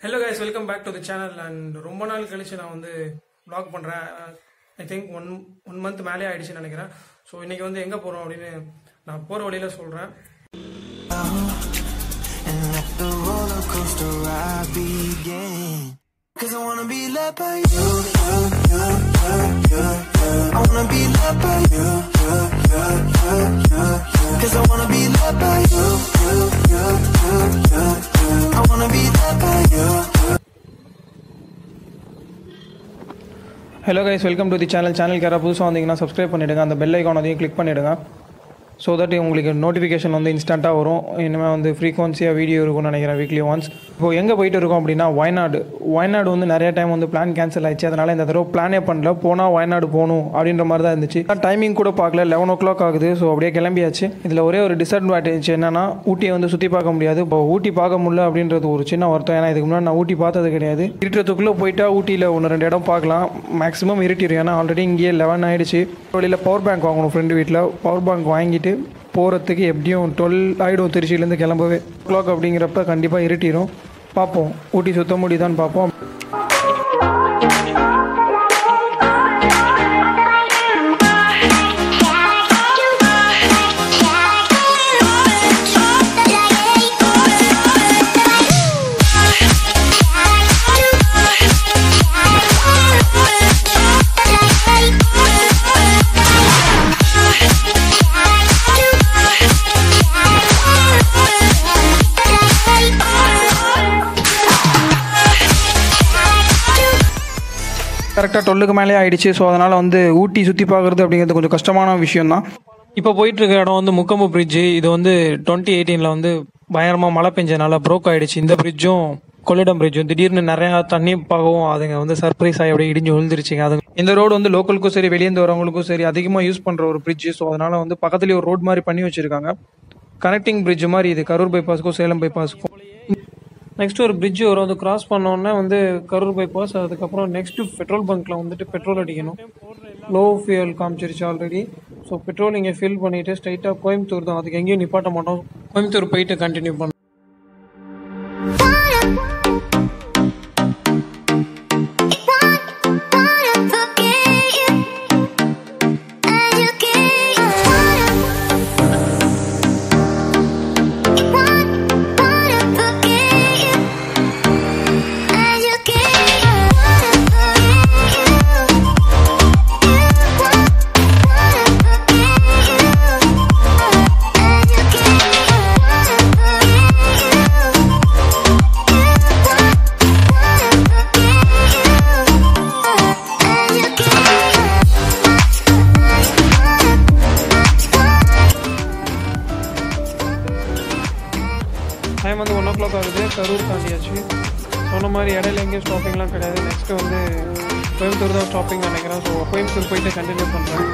Hello guys welcome back to the channel and ரொம்ப நாள் கழிச்சு நான் வந்து vlog பண்ணுறேன் I think one one month மேலே ஆயிடுச்சுன்னு நினைக்கிறேன். ஸோ இன்னைக்கு வந்து எங்கே போகிறோம் அப்படின்னு நான் போகிற வழியில் சொல்கிறேன். Cause I wanna be led by you, you, hello guys welcome to the channel channel யாராவது புதுசாக வந்தீங்கன்னா சப்ஸ்கிரைப் பண்ணிவிடுங்க அந்த பெல் ஐக்கான் அதையும் கிளிக் பண்ணிவிடுங்க ஸோ தட் உங்களுக்கு நோட்டிஃபிகேஷன் வந்து இன்ஸ்டண்ட்டாக வரும். இனிமேல் வந்து ஃப்ரீக்வன்சியாக வீடியோ இருக்கும்னு நினைக்கிறேன் வீக்லி ஒன்ஸ் இப்போ எங்கே போயிட்டு இருக்கோம் அப்படின்னா வயநாடு வயநாடு வந்து நிறைய டைம் வந்து பிளான் கேன்சல் ஆயிடுச்சு. அதனால் இந்த தடவை பிளானே பண்ணல. போனால் வயநாடு போகணும் அப்படின்ற மாதிரி தான் இருந்துச்சு. டைமிங் கூட பார்க்கல. லெவன் ஓ கிளாக் ஆகுது. ஸோ அப்படியே கிளம்பியாச்சு. இதில் ஒரே ஒரு டிஸ்அட்வான்டேஜ் என்னன்னா ஊட்டியை வந்து சுற்றி பார்க்க முடியாது. இப்போ ஊட்டி பார்க்க முடியல அப்படின்றது ஒரு சின்ன வருத்தம். ஏன்னா இதுக்கு முன்னாடி நான் ஊட்டி பார்த்தது கிடையாது. இருட்டுறதுக்குள்ளே போயிட்டா ஊட்டியில் ஒன்று ரெண்டு இடம் பார்க்கலாம். மேக்ஸிமம் இருட்டிடும். ஏன்னா ஆல்ரெடி இங்கேயே லெவன் ஆயிடுச்சு. வழியில் பவர் பேங்க் வாங்கணும் ஃப்ரெண்டு வீட்டில் பவர் பேங்க் வாங்கிட்டு போகிறதுக்கு எப்படியும் டுவெல் ஆகிடும் திருச்சியிலேருந்து கிளம்பவே கிளாக் அப்படிங்கிறப்ப கண்டிப்பாக இருட்டிடும் பார்ப்போம். ஊட்டி சுத்த முடியுதான்னு பார்ப்போம். கரெக்டாக டொல்லுக்கு மேலே ஆயிடுச்சு. ஸோ அதனால் வந்து ஊட்டி சுற்றி பார்க்குறது அப்படிங்கிறது கொஞ்சம் கஷ்டமான விஷயம் தான் இப்போ போயிட்டு இருக்க இடம் வந்து முக்கம்பு பிரிட்ஜு இது வந்து டுவெண்ட்டி எயிட்டீனில் வந்து பயங்கரமாக மழை பெஞ்சனால ப்ரோக் ஆயிடுச்சு. இந்த பிரிட்ஜும் கொள்ளிடம் பிரிட்ஜும் திடீர்னு நிறையா தண்ணி பாகவும் அதுங்க வந்து சர்ப்ரைஸ் ஆகி அப்படியே இடிஞ்சு விழுந்துருச்சுங்க. அது இந்த ரோடு வந்து லோக்கலுக்கும் சரி வெளியேந்து வரவங்களுக்கும் சரி அதிகமாக யூஸ் பண்ணுற ஒரு பிரிட்ஜு ஸோ அதனால் வந்து பக்கத்துலேயே ஒரு ரோடு மாதிரி பண்ணி வச்சுருக்காங்க. கனெக்டிங் பிரிட்ஜ் மாதிரி இது கரூர் பைபாஸுக்கும் சேலம் பைபாஸுக்கும் நெக்ஸ்ட் ஒரு பிரிட்ஜ் வரும். அது கிராஸ் பண்ணோன்னே வந்து கரூர் பைபாஸ் அதுக்கப்புறம் நெக்ஸ்ட்டு பெட்ரோல் பங்க்கில் வந்துட்டு பெட்ரோல் அடிக்கணும். லோ ஃபியூல் காமிச்சிருச்சு ஆல்ரெடி ஸோ பெட்ரோல் இங்கே ஃபில் பண்ணிட்டு ஸ்ட்ரைட்டாக கோயம்புத்தூர் தான். அதுக்கு எங்கேயும் நிப்பாட்ட மாட்டோம். கோயம்புத்தூர் போயிட்டு கண்டினியூ பண்ணோம் கரூர் தாண்டியாச்சு சொன்ன மாதிரி இடையில எங்கேயும் ஸ்டாப்பிங்லாம் கிடையாது. நெக்ஸ்ட்டு வந்து கோயம்புத்தூர் தான் ஸ்டாப்பிங் நினைக்கிறேன். ஸோ கோயம்புத்தூர் போயிட்டு கண்டினியூ பண்ணுறேன்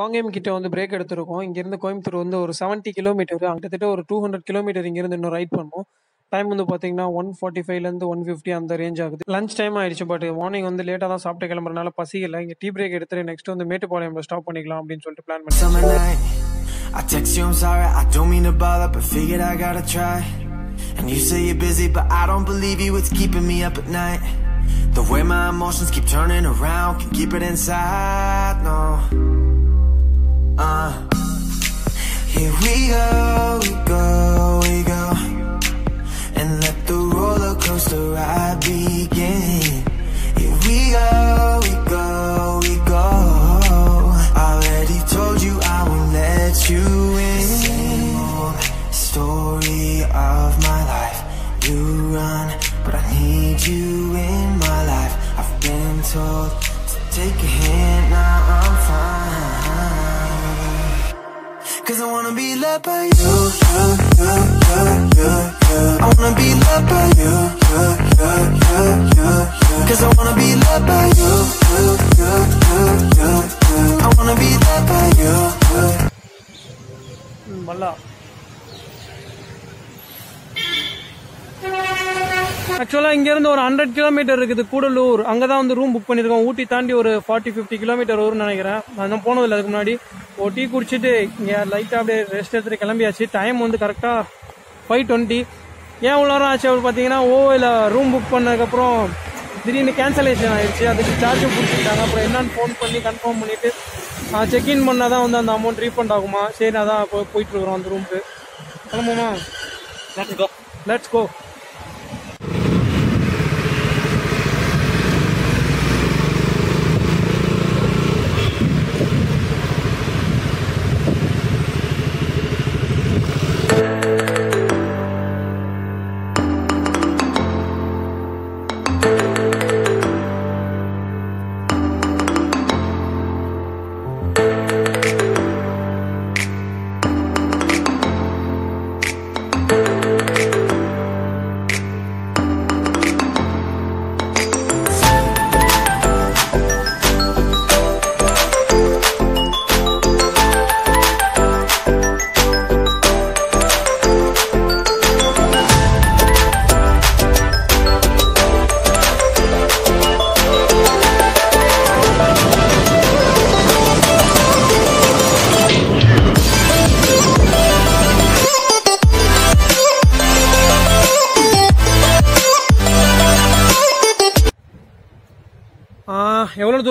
காங்கேயம் கிட்ட வந்து பிரேக் எடுத்திருக்கோம் இங்கேருந்து கோயம்புத்தூர் வந்து ஒரு செவன்ட்டி கிலோமீட்டர் கிட்டத்தட்ட ஒரு டூ ஹண்ட்ரட் கிலோமீட்டர் இங்கேருந்து இன்னும் ரைட் பண்ணும் டைம் வந்து பார்த்தீங்கன்னா ஒன் ஃபார்ட்டி ஃபைவ்லேருந்து ஒன் ஃபிஃப்டி அந்த ரேஞ்ச் ஆகுது லஞ்ச் டைம் ஆயிடுச்சு பட் மார்னிங் வந்து லேட்டாக தான் சாப்பிட்டு கிளம்புறனால பசிக்கல இங்கே டீ பிரேக் எடுத்துட்டு நெக்ஸ்ட் வந்து மேட்டுப்பாளையம்ல ஸ்டாப் பண்ணிக்கலாம் அப்படின்னு சொல்லிட்டு பிளான் பண்ணி I text you, I'm sorry, I don't mean to bother, but figured I gotta try. And you say you're busy, but I don't believe you, it's keeping me up at night. The way my emotions keep turning around, can keep it inside, no. Uh, here we go, we go, we go. And let the roller coaster ride begin. Here we go, we go, Cause I wanna be loved by you, you, you, you, you, you. I wanna be loved by you, you, you, you, you, you. Cause I wanna be loved by you, you, you, you, you, you. I wanna be loved by you, you. Mala. ஆக்சுவலாக இங்கேருந்து ஒரு hundred kilometre இருக்குது கூடலூர். அங்கே தான் வந்து room book பண்ணியிருக்கோம். ஊட்டி தாண்டி ஒரு ஃபார்ட்டி ஃபிஃப்டி கிலோமீட்டர் வரும்னு நினைக்கிறேன். நான் போனதில்லை அதுக்கு முன்னாடி. ஒரு டீ குடிச்சிட்டு இங்கே லைட்டாக அப்படியே ரெஸ்ட் எடுத்துட்டு கிளம்பியாச்சு. டைம் வந்து கரெக்டாக ஃபைவ் டுவெண்ட்டி ஏன் நேரம் ஆச்சு? அப்படி பார்த்தீங்கன்னா ஓவில் ரூம் புக் பண்ணதுக்கப்புறம் திடீர்னு கேன்சலேஷன் ஆயிடுச்சு. அதுக்கு சார்ஜ் பிடிச்சிட்டாங்க அப்புறம் என்னன்னு ஃபோன் பண்ணி கன்ஃபார்ம் பண்ணிவிட்டு செக்இன் பண்ணால் தான் வந்து அந்த அமௌண்ட் ரீஃபண்ட் ஆகுமா? சரி அதான் இப்போ போயிட்டு இருக்கிறோம் அந்த ரூமுக்கு கிளம்புமா லெட்ஸ் கோ லெட்ஸ் கோ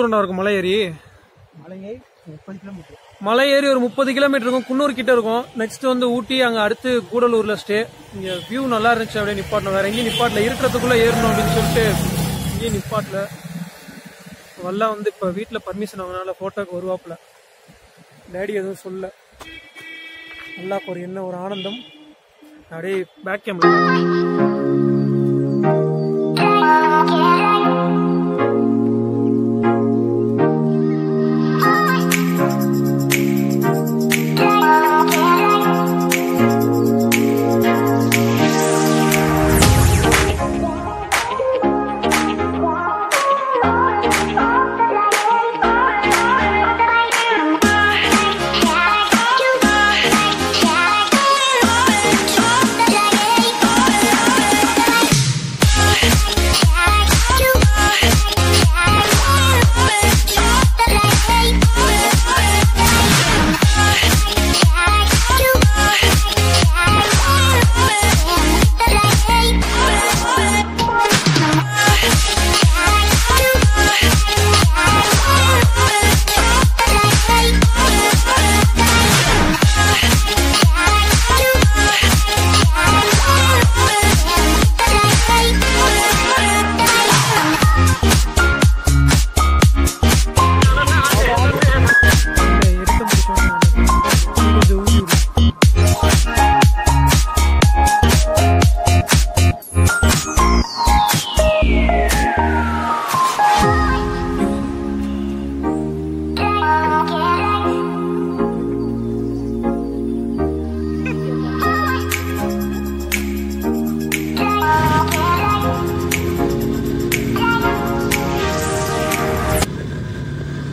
தூரம்டா இருக்கும் மலை ஏறி மலையை முப்பது கிலோமீட்டர். மலை ஏறி ஒரு முப்பது கிலோமீட்டர் இருக்கும் குன்னூர் கிட்ட இருக்கும். நெக்ஸ்ட் வந்து ஊட்டி அங்கே அடுத்து கூடலூர்ல ஸ்டே இங்கே வியூ நல்லா இருந்துச்சு அப்படியே நிப்பாட்டணும் வேற எங்கேயும் நிப்பாட்டல. இருக்கிறதுக்குள்ள ஏறணும் அப்படின்னு சொல்லிட்டு இங்கேயும் நிப்பாட்டல. வல்லா வந்து இப்போ வீட்டில் பர்மிஷன் அவனால ஃபோட்டோக்கு வருவாப்புல. டேடி எதுவும் சொல்ல. நல்லாக்கு ஒரு என்ன ஒரு ஆனந்தம். அப்படியே பேக் கேமரா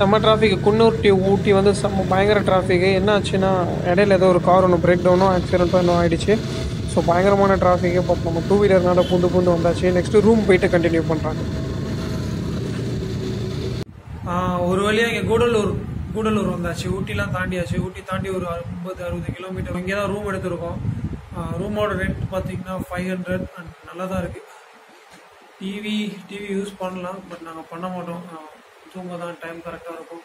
செம்ம டிராஃபிக் குன்னூர் டி ஊட்டி வந்து செம்ம பயங்கர டிராஃபிக்கு என்ன ஆச்சுன்னா இடையில ஏதோ ஒரு கார் ஒன்று பிரேக் டவுனோ ஆக்சிடென்ட்டோ இன்னும் ஆகிடுச்சு ஸோ பயங்கரமான டிராஃபிக்கு பட் நம்ம டூ வீலர்னால பூந்து பூந்து வந்தாச்சு. நெக்ஸ்ட்டு ரூம் போயிட்டு கண்டினியூ பண்ணுறாங்க ஒரு வழியாக இங்கே கூடலூர் கூடலூர் வந்தாச்சு. ஊட்டிலாம் தாண்டியாச்சு. ஊட்டி தாண்டி ஒரு ஐம்பது அறுபது கிலோமீட்டர் இங்கே தான் ரூம் எடுத்திருக்கோம். ரூமோட ரெண்ட் பார்த்தீங்கன்னா ஃபைவ் ஹண்ட்ரட் அண்ட் நல்லா தான் இருக்குது டிவி டிவி யூஸ் பண்ணலாம் பட் நாங்கள் பண்ண மாட்டோம். தூங்க தான் டைம் கரெக்டாக இருக்கும்.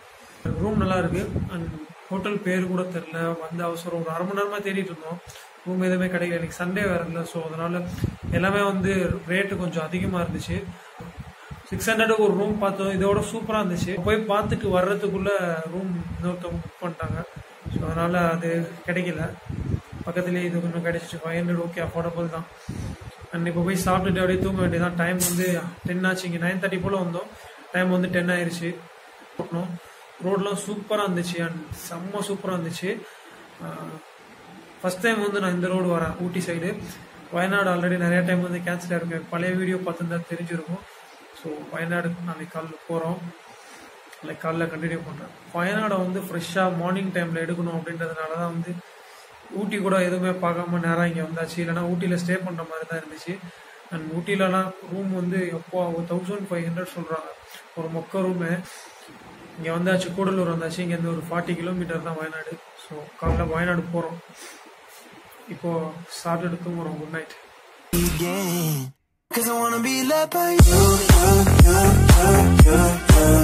ரூம் நல்லா இருக்கு. அண்ட் ஹோட்டல் பேர் கூட தெரில வந்த அவசரம். ஒரு அரை மணி நேரமாக தேடிட்டு இருந்தோம். ரூம் எதுவுமே கிடைக்கல. இன்னைக்கு சண்டே வேறு இல்லை. ஸோ அதனால் எல்லாமே வந்து ரேட்டு கொஞ்சம் அதிகமாக இருந்துச்சு. சிக்ஸ் ஹண்ட்ரடுக்கு ஒரு ரூம் பார்த்தோம் இதோட சூப்பராக இருந்துச்சு. போய் பார்த்துட்டு வர்றதுக்குள்ளே ரூம் இன்னொருத்தவங்க புக் பண்ணிட்டாங்க. ஸோ அதனால் அது கிடைக்கல. பக்கத்துலேயே இது கொஞ்சம் கிடைச்சிச்சு. ஃபைவ் ஹண்ட்ரட் ஓகே அஃபோர்டபுள் தான். அண்ட் இப்போ போய் சாப்பிட்டுட்டு அப்படியே தூங்க வேண்டியதான் டைம் வந்து டென் ஆச்சு. இங்கே நைன் தேர்ட்டி போல் வந்தோம். டைம் வந்து டென் ஆயிடுச்சு போட்டோம். ரோட்லாம் சூப்பராக இருந்துச்சு. அண்ட் செம்ம சூப்பராக இருந்துச்சு. ஃபர்ஸ்ட் டைம் வந்து நான் இந்த ரோடு வரேன் ஊட்டி சைடு வயநாடு ஆல்ரெடி நிறைய டைம் வந்து கேன்சல் ஆயிருக்கும் பழைய வீடியோ பார்த்துருந்தா தெரிஞ்சிருக்கும். ஸோ வயநாடு நாளைக்கு காலைல போகிறோம் லைக் காலைல கண்டினியூ பண்ணுறேன் வயநாடை வந்து ஃப்ரெஷ்ஷாக மார்னிங் டைமில் எடுக்கணும் அப்படின்றதுனால தான் வந்து ஊட்டி கூட எதுவுமே பார்க்காம நேரம் இங்கே வந்தாச்சு. இல்லைனா ஊட்டியில் ஸ்டே பண்ணுற மாதிரி தான் இருந்துச்சு. அண்ட் ஊட்டிலலாம் ரூம் வந்து எப்போ தௌசண்ட் ஃபைவ் ஹண்ட்ரட் சொல்கிறாங்க ஒரு மொக்க ரூமு இங்கே வந்தாச்சு கூடலூர் வந்தாச்சு இங்கேருந்து ஒரு ஃபார்ட்டி கிலோமீட்டர் தான் வயநாடு. ஸோ காலைல வயநாடு போகிறோம் இப்போது சாப்பிட்டு தூங்குறோம். Good night. Cause I wanna be loved by you, you, you, you, you, you.